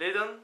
Leiden